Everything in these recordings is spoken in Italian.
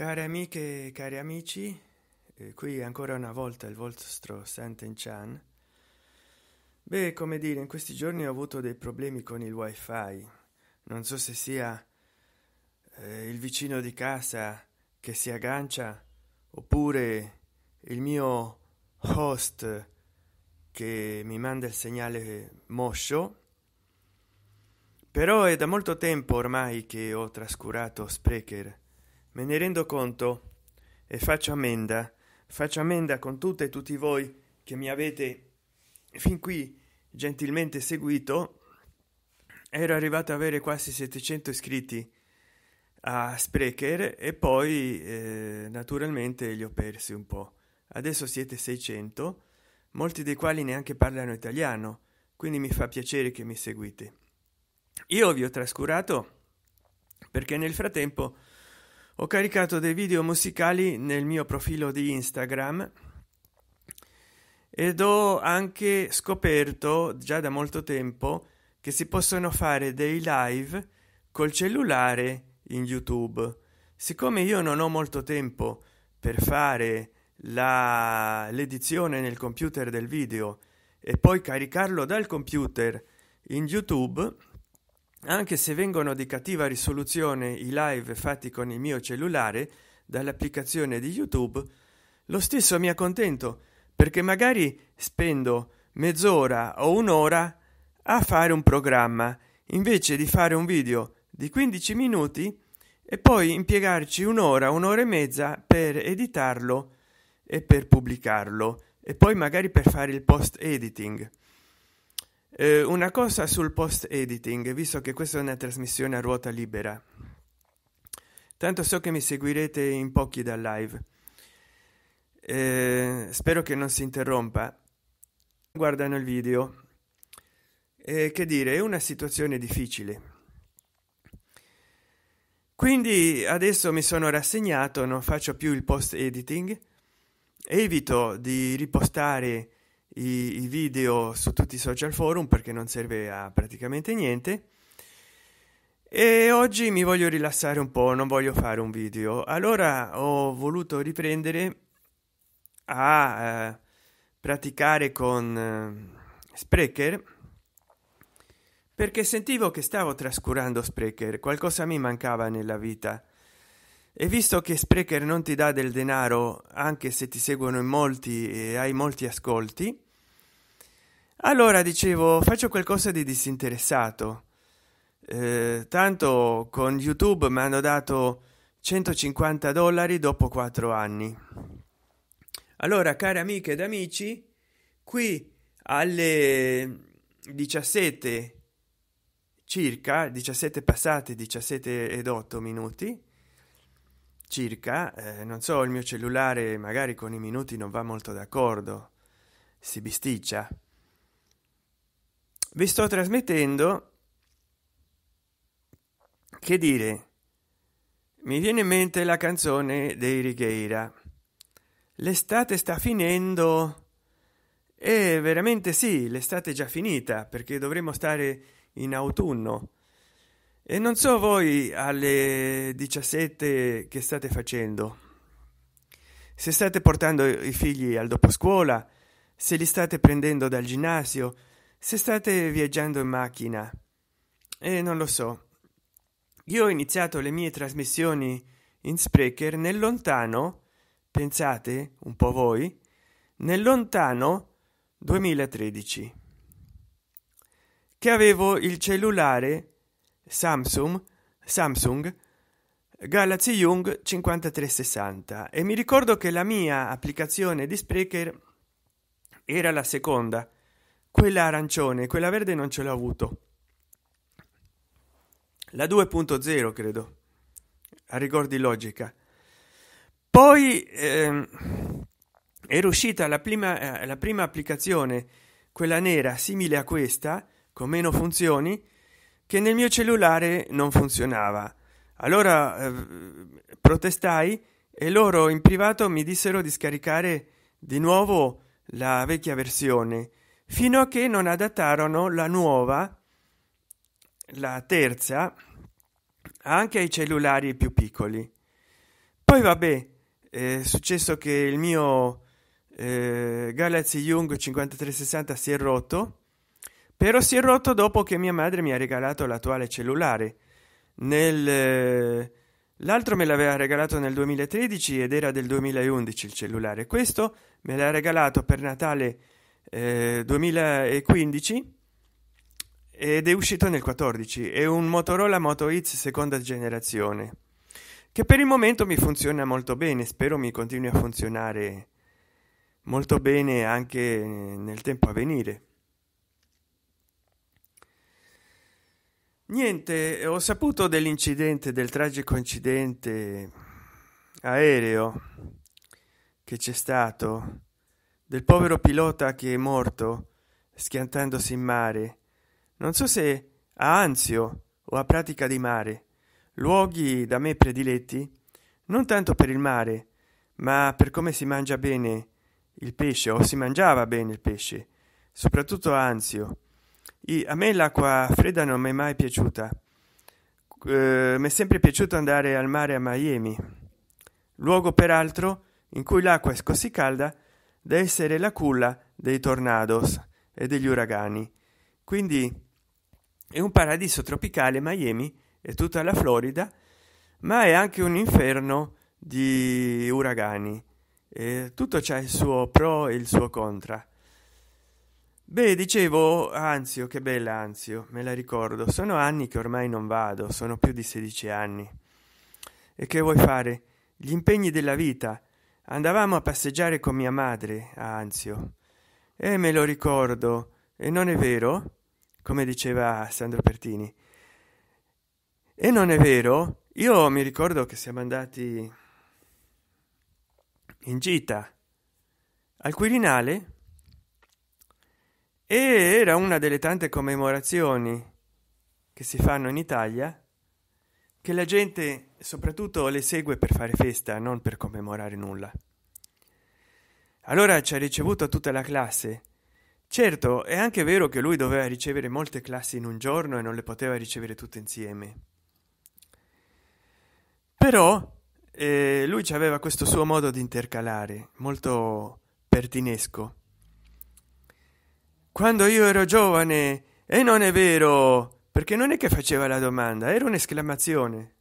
care amiche e cari amici eh, qui ancora una volta il vostro santen chan. Beh come dire in questi giorni ho avuto dei problemi con il wifi. Non so se sia eh, il vicino di casa che si aggancia oppure il mio host che mi manda il segnale moscio. Però è da molto tempo ormai che ho trascurato sprecher me ne rendo conto e faccio ammenda faccio ammenda con tutte e tutti voi che mi avete fin qui gentilmente seguito. Ero arrivato a avere quasi 700 iscritti a sprecher e poi eh, naturalmente li ho persi un po. Adesso siete 600 molti dei quali neanche parlano italiano quindi mi fa piacere che mi seguite. Io vi ho trascurato perché nel frattempo ho caricato dei video musicali nel mio profilo di instagram ed ho anche scoperto già da molto tempo che si possono fare dei live col cellulare in youtube. Siccome io non ho molto tempo per fare la l'edizione nel computer del video e poi caricarlo dal computer in youtube anche se vengono di cattiva risoluzione i live fatti con il mio cellulare dall'applicazione di youtube lo stesso mi accontento perché magari spendo mezz'ora o un'ora a fare un programma invece di fare un video di 15 minuti e poi impiegarci un'ora un'ora e mezza per editarlo e per pubblicarlo e poi magari per fare il post editing eh, una cosa sul post editing visto che questa è una trasmissione a ruota libera. Tanto so che mi seguirete in pochi dal live. Eh, spero che non si interrompa. Guardano il video. Eh, che dire è una situazione difficile. Quindi adesso mi sono rassegnato non faccio più il post editing evito di ripostare i, i video su tutti i social forum perché non serve a praticamente niente. E oggi mi voglio rilassare un po non voglio fare un video. Allora ho voluto riprendere a eh, praticare con eh, sprecher perché sentivo che stavo trascurando sprecher qualcosa mi mancava nella vita e visto che sprecher non ti dà del denaro anche se ti seguono in molti e hai molti ascolti allora dicevo faccio qualcosa di disinteressato. Eh, tanto con youtube mi hanno dato 150 dollari dopo quattro anni. Allora cari amiche ed amici qui alle 17 circa 17 passate 17 ed 8 minuti circa eh, non so il mio cellulare magari con i minuti non va molto d'accordo. Si bisticcia. Vi sto trasmettendo che dire? Mi viene in mente la canzone dei righeira l'estate sta finendo. E veramente sì l'estate è già finita perché dovremo stare in autunno e non so voi alle 17 che state facendo. Se state portando i figli al dopo scuola se li state prendendo dal ginnasio se state viaggiando in macchina. E non lo so. Io ho iniziato le mie trasmissioni in sprecher nel lontano pensate un po voi nel lontano 2013 che avevo il cellulare samsung samsung galaxy young 5360 e mi ricordo che la mia applicazione di sprecher era la seconda. Quella arancione quella verde non ce l'ho avuto. La 2.0 credo a rigor di logica. Poi ehm, era uscita la prima eh, la prima applicazione quella nera simile a questa con meno funzioni che nel mio cellulare non funzionava. Allora eh, protestai e loro in privato mi dissero di scaricare di nuovo la vecchia versione fino a che non adattarono la nuova la terza anche ai cellulari più piccoli. Poi vabbè è successo che il mio eh, galaxy young 5360 si è rotto però si è rotto dopo che mia madre mi ha regalato l'attuale cellulare. Nel eh, l'altro me l'aveva regalato nel 2013 ed era del 2011 il cellulare. Questo me l'ha regalato per natale eh, 2015 ed è uscito nel 14 è un motorola moto X seconda generazione che per il momento mi funziona molto bene spero mi continui a funzionare molto bene anche nel tempo a venire niente ho saputo dell'incidente del tragico incidente aereo che c'è stato del povero pilota che è morto schiantandosi in mare. Non so se a anzio o a pratica di mare luoghi da me prediletti non tanto per il mare ma per come si mangia bene il pesce o si mangiava bene il pesce soprattutto anzio A me l'acqua fredda non mi è mai piaciuta. Eh, mi è sempre piaciuto andare al mare a miami luogo peraltro in cui l'acqua è così calda da essere la culla dei tornados e degli uragani. Quindi è un paradiso tropicale miami e tutta la florida ma è anche un inferno di uragani. E tutto c'è il suo pro e il suo contra beh dicevo anzio che bella anzio me la ricordo. Sono anni che ormai non vado sono più di 16 anni. E che vuoi fare? Gli impegni della vita. Andavamo a passeggiare con mia madre a anzio. E me lo ricordo. E non è vero? Come diceva sandro pertini. E non è vero? Io mi ricordo che siamo andati in gita al quirinale e era una delle tante commemorazioni che si fanno in italia che la gente soprattutto le segue per fare festa non per commemorare nulla. Allora ci ha ricevuto tutta la classe. Certo è anche vero che lui doveva ricevere molte classi in un giorno e non le poteva ricevere tutte insieme. Però eh, lui aveva questo suo modo di intercalare molto pertinesco quando io ero giovane e non è vero perché non è che faceva la domanda era un'esclamazione.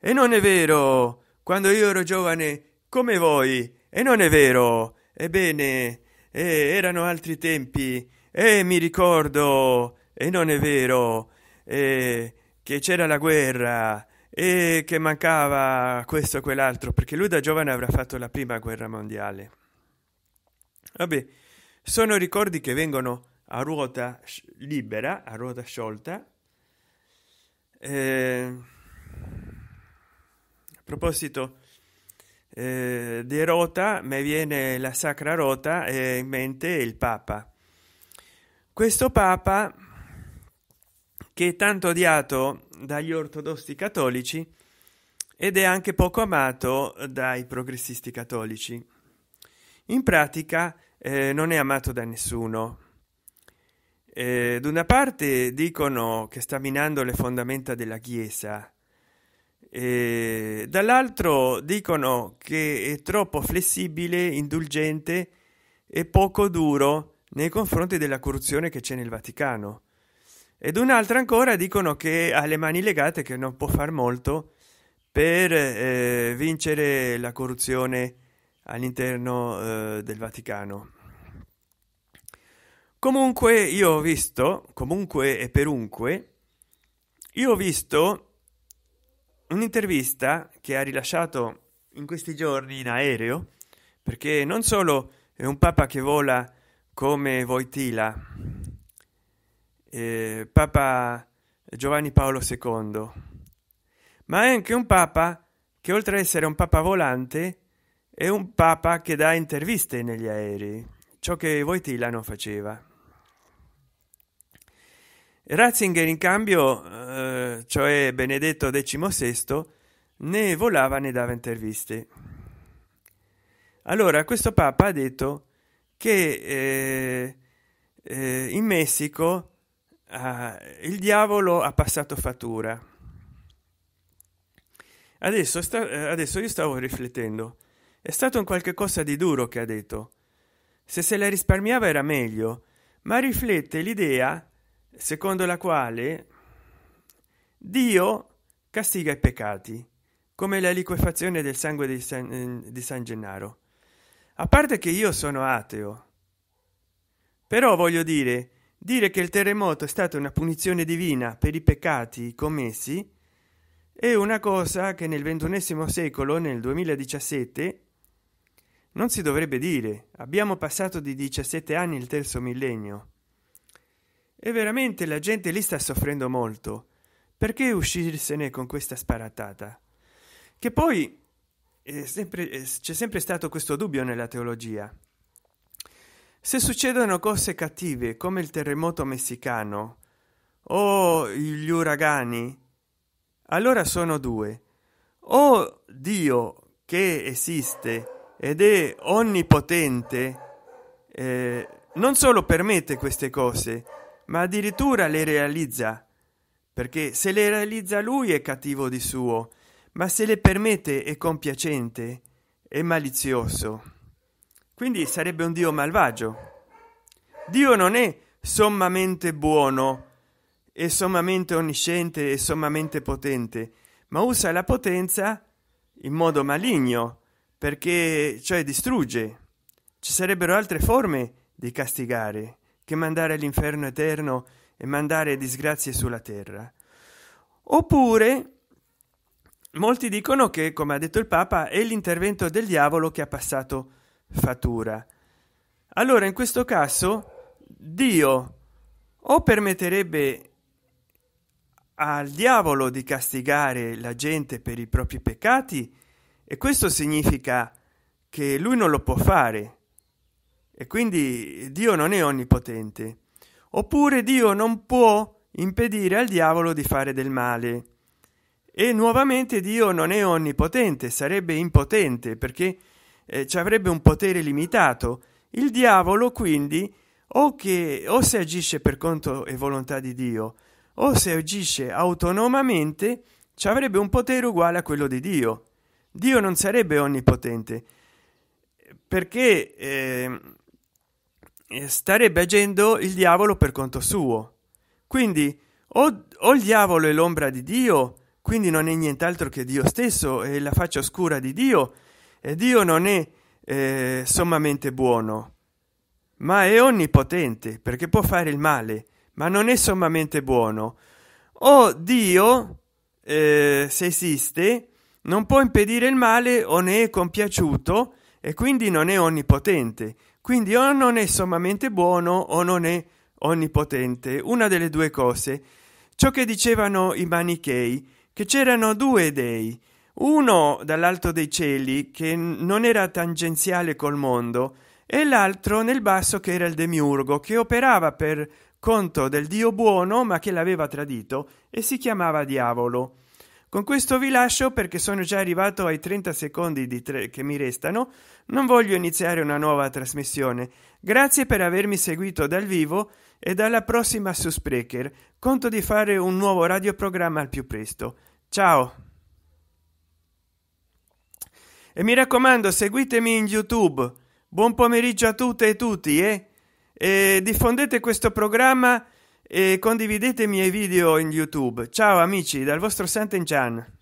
E non è vero quando io ero giovane come voi e non è vero ebbene eh, erano altri tempi e mi ricordo e non è vero eh, che c'era la guerra e che mancava questo o quell'altro perché lui da giovane avrà fatto la prima guerra mondiale. Vabbè sono ricordi che vengono a ruota libera a ruota sciolta. Eh, a proposito eh, di rota mi viene la sacra rota e in mente il papa. Questo papa che è tanto odiato dagli ortodossi cattolici ed è anche poco amato dai progressisti cattolici. In pratica eh, non è amato da nessuno. Eh, da una parte dicono che sta minando le fondamenta della chiesa. E dall'altro dicono che è troppo flessibile indulgente e poco duro nei confronti della corruzione che c'è nel vaticano. Ed un'altra ancora dicono che ha le mani legate che non può far molto per eh, vincere la corruzione all'interno eh, del vaticano. Comunque io ho visto comunque e perunque io ho visto un'intervista che ha rilasciato in questi giorni in aereo perché non solo è un papa che vola come Voitila eh, papa Giovanni Paolo II ma è anche un papa che oltre ad essere un papa volante è un papa che dà interviste negli aerei ciò che Voitila non faceva. Ratzinger in cambio eh, cioè benedetto XVI ne volava ne dava interviste. Allora questo papa ha detto che eh, eh, in messico il diavolo ha passato fattura. Adesso sta, eh, adesso io stavo riflettendo è stato un qualche cosa di duro che ha detto. Se se la risparmiava era meglio ma riflette l'idea secondo la quale dio castiga i peccati come la liquefazione del sangue di san, eh, di san gennaro. A parte che io sono ateo. Però voglio dire dire che il terremoto è stata una punizione divina per i peccati commessi è una cosa che nel ventunesimo secolo nel 2017 non si dovrebbe dire. Abbiamo passato di 17 anni il terzo millennio. E veramente la gente lì sta soffrendo molto. Perché uscirsene con questa sparatata che poi c'è sempre, stato questo dubbio nella teologia. Se succedono cose cattive come il terremoto messicano o gli uragani allora sono due. O dio che esiste ed è onnipotente eh, non solo permette queste cose ma addirittura le realizza perché se le realizza lui è cattivo di suo ma se le permette è compiacente e malizioso. Quindi sarebbe un dio malvagio. Dio non è sommamente buono e sommamente onnisciente e sommamente potente ma usa la potenza in modo maligno perché cioè distrugge. Ci sarebbero altre forme di castigare che mandare all'inferno eterno e mandare disgrazie sulla terra. Oppure molti dicono che come ha detto il papa è l'intervento del diavolo che ha passato fattura. Allora in questo caso dio o permetterebbe al diavolo di castigare la gente per i propri peccati e questo significa che lui non lo può fare. E quindi dio non è onnipotente. Oppure dio non può impedire al diavolo di fare del male. E nuovamente dio non è onnipotente sarebbe impotente perché eh, ci avrebbe un potere limitato. Il diavolo quindi o che o se agisce per conto e volontà di dio o se agisce autonomamente ci avrebbe un potere uguale a quello di dio dio non sarebbe onnipotente perché eh, starebbe agendo il diavolo per conto suo. Quindi o, o il diavolo è l'ombra di dio quindi non è nient'altro che dio stesso e la faccia oscura di dio e dio non è eh, sommamente buono ma è onnipotente perché può fare il male ma non è sommamente buono. O dio eh, se esiste non può impedire il male o ne è compiaciuto e quindi non è onnipotente. Quindi o non è sommamente buono o non è onnipotente. Una delle due cose. Ciò che dicevano i manichei che c'erano due dei. Uno dall'alto dei cieli che non era tangenziale col mondo e l'altro nel basso che era il demiurgo che operava per conto del dio buono ma che l'aveva tradito e si chiamava diavolo con questo vi lascio perché sono già arrivato ai 30 secondi di tre che mi restano. Non voglio iniziare una nuova trasmissione. Grazie per avermi seguito dal vivo e dalla prossima su sprecher. Conto di fare un nuovo radioprogramma al più presto. Ciao! E mi raccomando seguitemi in youtube. Buon pomeriggio a tutte e tutti eh? e diffondete questo programma e condividete i miei video in youtube. Ciao amici dal vostro Sant'Enchan